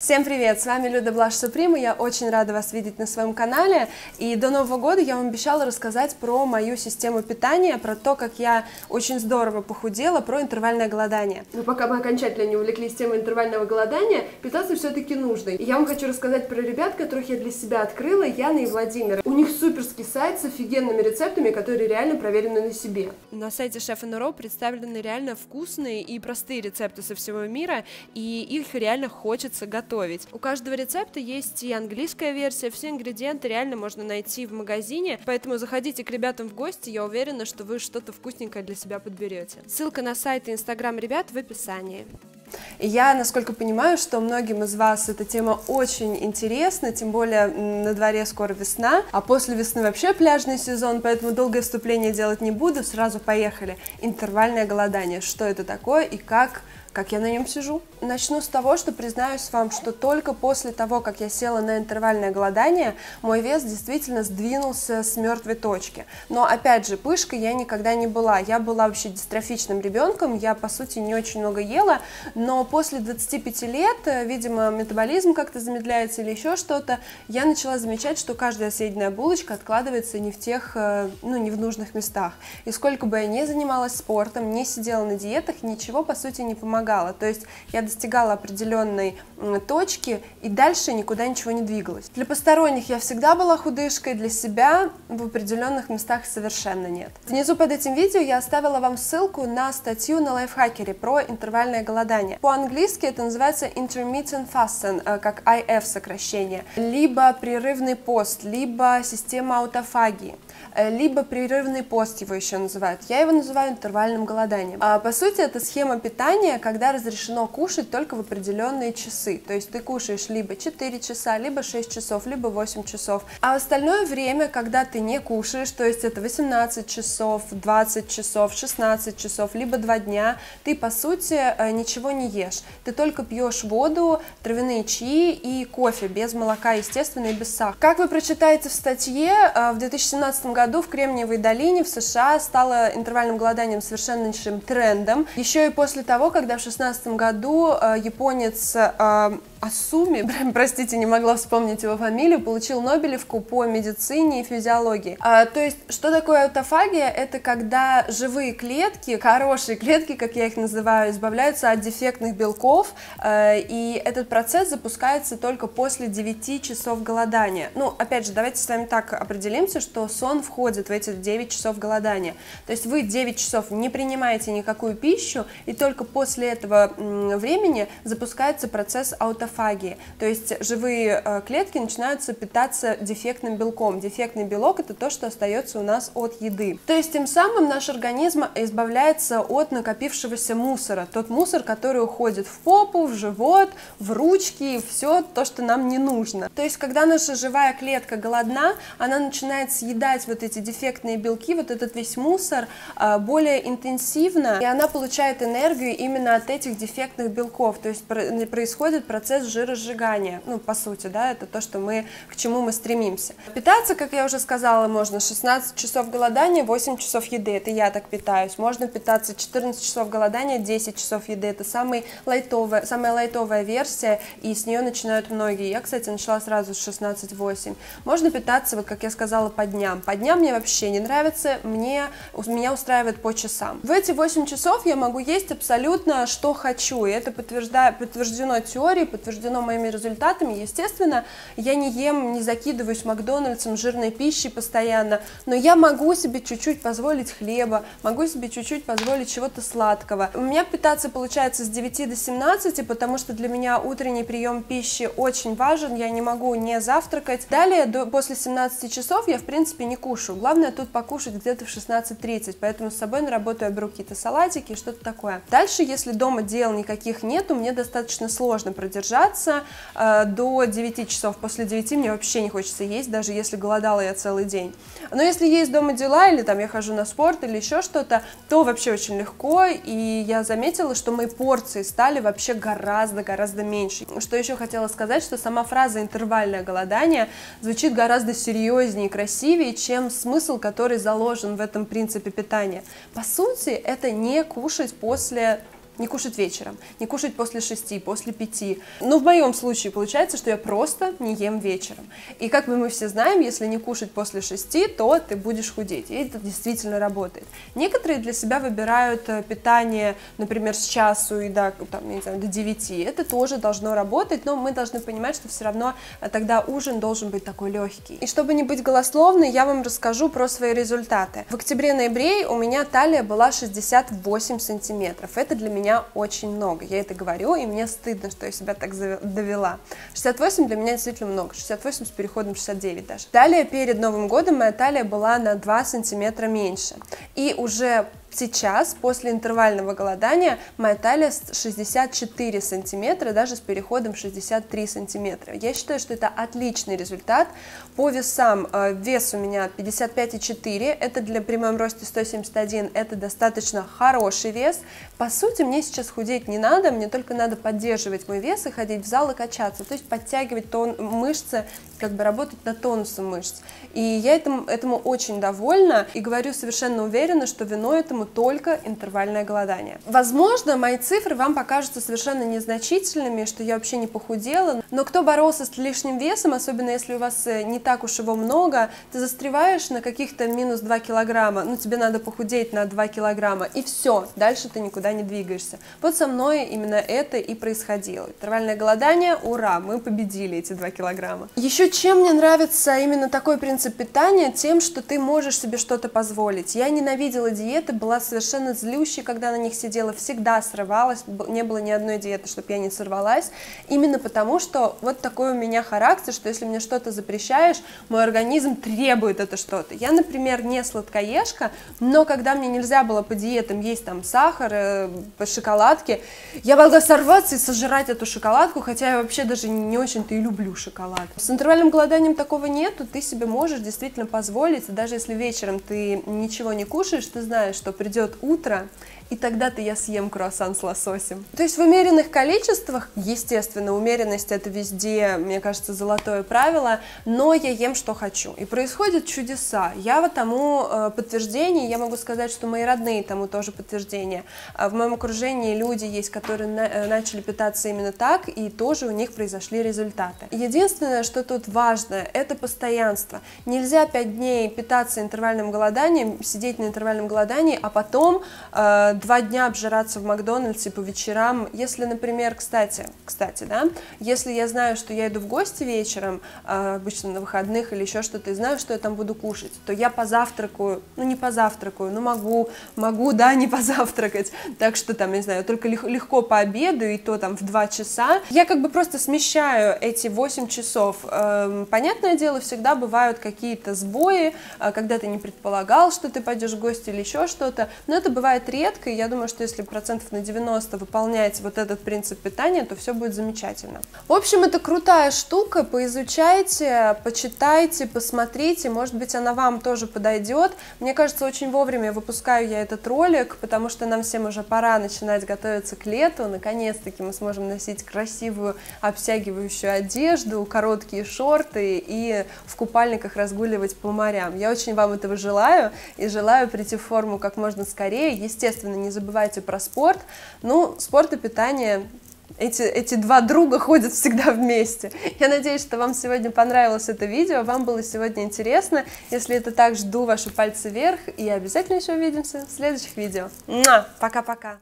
Всем привет, с вами Люда Блаш Суприма, я очень рада вас видеть на своем канале, и до Нового года я вам обещала рассказать про мою систему питания, про то, как я очень здорово похудела, про интервальное голодание. Но пока мы окончательно не увлеклись темой интервального голодания, питаться все-таки нужно. И я вам хочу рассказать про ребят, которых я для себя открыла, Яна и Владимир. У них суперский сайт с офигенными рецептами, которые реально проверены на себе. На сайте Chef Row представлены реально вкусные и простые рецепты со всего мира, и их реально хочется готовить готовить. У каждого рецепта есть и английская версия, все ингредиенты реально можно найти в магазине, поэтому заходите к ребятам в гости, я уверена, что вы что-то вкусненькое для себя подберете. Ссылка на сайт и инстаграм ребят в описании. Я, насколько понимаю, что многим из вас эта тема очень интересна, тем более на дворе скоро весна, а после весны вообще пляжный сезон, поэтому долгое вступление делать не буду, сразу поехали. Интервальное голодание, что это такое и как как я на нем сижу. Начну с того, что признаюсь вам, что только после того, как я села на интервальное голодание, мой вес действительно сдвинулся с мертвой точки. Но опять же, пышкой я никогда не была. Я была вообще дистрофичным ребенком, я по сути не очень много ела, но после 25 лет, э, видимо, метаболизм как-то замедляется или еще что-то, я начала замечать, что каждая съеденная булочка откладывается не в тех, э, ну, не в нужных местах. И сколько бы я ни занималась спортом, не сидела на диетах, ничего по сути не помогало помогало. То есть я достигала определенной точки и дальше никуда ничего не двигалась. Для посторонних я всегда была худышкой, для себя в определенных местах совершенно нет. Внизу под этим видео я оставила вам ссылку на статью на лайфхакере про интервальное голодание. По-английски это называется intermittent fasting, э, как IF сокращение, либо прерывный пост, либо система аутофагии. Э, либо прерывный пост его еще называют. Я его называю интервальным голоданием. А, по сути, это схема питания, когда разрешено кушать только в определенные часы. То есть ты кушаешь либо 4 часа, либо 6 часов, либо 8 часов. А остальное время, когда ты не кушаешь, то есть это 18 часов, 20 часов, 16 часов, либо 2 дня, ты, по сути, э, ничего не ешь. Ты только пьешь воду, травяные чаи и кофе без молока, естественно, и без сахара. Как вы прочитаете в статье, э, в 2017 году в Кремниевой долине в США стало интервальным голоданием совершеннейшим трендом. Еще и после того, когда в 2016 году э, японец э, Асуми, простите, не могла вспомнить его фамилию, получил Нобелевку по медицине и физиологии. А, то есть, что такое аутофагия? Это когда живые клетки, хорошие клетки, как я их называю, избавляются от дефектных белков, э, и этот процесс запускается только после 9 часов голодания. Ну, опять же, давайте с вами так определимся, что сон входит в эти 9 часов голодания. То есть вы 9 часов не принимаете никакую пищу, и только после этого времени запускается процесс аутофагии аутофагии, то есть живые э, клетки начинаются питаться дефектным белком. Дефектный белок это то, что остается у нас от еды. То есть тем самым наш организм избавляется от накопившегося мусора, тот мусор, который уходит в попу, в живот, в ручки, все то, что нам не нужно. То есть когда наша живая клетка голодна, она начинает съедать вот эти дефектные белки, вот этот весь мусор э, более интенсивно, и она получает энергию именно от этих дефектных белков, то есть происходит процесс процесс жиросжигания. Ну, по сути, да, это то, что мы, к чему мы стремимся. Питаться, как я уже сказала, можно 16 часов голодания, 8 часов еды. Это я так питаюсь. Можно питаться 14 часов голодания, 10 часов еды. Это самый лайтовая, самая лайтовая версия, и с нее начинают многие. Я, кстати, начала сразу с 16-8. Можно питаться, вот как я сказала, по дням. По дням мне вообще не нравится, мне, меня устраивает по часам. В эти 8 часов я могу есть абсолютно что хочу, и это подтверждено теорией, подтверждено подтверждено моими результатами. Естественно, я не ем, не закидываюсь Макдональдсом, жирной пищей постоянно, но я могу себе чуть-чуть позволить хлеба, могу себе чуть-чуть позволить чего-то сладкого. У меня питаться получается с 9 до 17, потому что для меня утренний прием пищи очень важен, я не могу не завтракать. Далее, до, после 17 часов я, в принципе, не кушаю. Главное тут покушать где-то в 16.30, поэтому с собой на работу я беру какие-то салатики, что-то такое. Дальше, если дома дел никаких нету, мне достаточно сложно продержать держаться э, до 9 часов. После 9 мне вообще не хочется есть, даже если голодала я целый день. Но если есть дома дела, или там я хожу на спорт, или еще что-то, то вообще очень легко, и я заметила, что мои порции стали вообще гораздо-гораздо меньше. Что еще хотела сказать, что сама фраза «интервальное голодание» звучит гораздо серьезнее и красивее, чем смысл, который заложен в этом принципе питания. По сути, это не кушать после не кушать вечером, не кушать после шести, после пяти. Но в моем случае получается, что я просто не ем вечером. И как бы мы все знаем, если не кушать после шести, то ты будешь худеть. И это действительно работает. Некоторые для себя выбирают э, питание, например, с часу и до, там, не знаю, до 9. Это тоже должно работать, но мы должны понимать, что все равно э, тогда ужин должен быть такой легкий. И чтобы не быть голословной, я вам расскажу про свои результаты. В октябре-ноябре у меня талия была 68 сантиметров. Это для меня очень много. Я это говорю, и мне стыдно, что я себя так довела. 68 для меня действительно много. 68 с переходом 69 даже. Далее, перед Новым годом моя талия была на 2 сантиметра меньше. И уже Сейчас, после интервального голодания, моя талия 64 сантиметра, даже с переходом 63 сантиметра. Я считаю, что это отличный результат. По весам э, вес у меня 55,4, это для при моем росте 171, это достаточно хороший вес. По сути, мне сейчас худеть не надо, мне только надо поддерживать мой вес и ходить в зал и качаться, то есть подтягивать тон, мышцы, как бы работать над тонусом мышц. И я этому, этому очень довольна и говорю совершенно уверенно, что виной этому только интервальное голодание. Возможно, мои цифры вам покажутся совершенно незначительными, что я вообще не похудела, но кто боролся с лишним весом, особенно если у вас э, не так уж его много, ты застреваешь на каких-то минус 2 килограмма, ну тебе надо похудеть на 2 килограмма, и все, дальше ты никуда не двигаешься. Вот со мной именно это и происходило. Интервальное голодание, ура, мы победили эти 2 килограмма. Еще чем мне нравится именно такой принцип питания, тем, что ты можешь себе что-то позволить. Я ненавидела диеты, была совершенно злющей, когда на них сидела, всегда срывалась, не было ни одной диеты, чтобы я не сорвалась, именно потому, что вот такой у меня характер, что если мне что-то запрещаешь, мой организм требует это что-то. Я, например, не сладкоежка, но когда мне нельзя было по диетам есть там сахар, э, по шоколадке, я могла сорваться и сожрать эту шоколадку, хотя я вообще даже не очень-то и люблю шоколад. С интервальным голоданием такого нету, ты себе можешь действительно позволить, даже если вечером ты ничего не кушаешь, ты знаешь, что придет утро, и тогда-то я съем круассан с лососем. То есть в умеренных количествах, естественно, умеренность это везде, мне кажется, золотое правило, но я ем, что хочу. И происходят чудеса. Я вот тому э, подтверждение, я могу сказать, что мои родные тому тоже подтверждение. А в моем окружении люди есть, которые на, э, начали питаться именно так, и тоже у них произошли результаты. Единственное, что тут важно, это постоянство. Нельзя 5 дней питаться интервальным голоданием, сидеть на интервальном голодании, а потом э, два дня обжираться в Макдональдсе по вечерам. Если, например, кстати, кстати, да, если я знаю, что я иду в гости вечером, э, обычно на выходных или еще что-то, и знаю, что я там буду кушать, то я позавтракаю, ну не позавтракаю, ну могу, могу, да, не позавтракать, так что там, не знаю, только легко пообедаю, и то там в 2 часа. Я как бы просто смещаю эти 8 часов. Эм, понятное дело, всегда бывают какие-то сбои, э, когда ты не предполагал, что ты пойдешь в гости или еще что-то, но это бывает редко, и я думаю, что если процентов на 90 выполняете вот этот принцип питания, то все будет замечательно. В общем, это крутая штука, поизучайте, почитайте, посмотрите, может быть, она вам тоже подойдет. Мне кажется, очень вовремя выпускаю я этот ролик, потому что нам всем уже пора начинать готовиться к лету, наконец-таки мы сможем носить красивую обтягивающую одежду, короткие шорты и в купальниках разгуливать по морям. Я очень вам этого желаю и желаю прийти в форму как можно скорее. Естественно, не забывайте про спорт. Ну, спорт и питание эти, эти два друга ходят всегда вместе. Я надеюсь, что вам сегодня понравилось это видео, вам было сегодня интересно. Если это так, жду ваши пальцы вверх и обязательно еще увидимся в следующих видео. Пока-пока!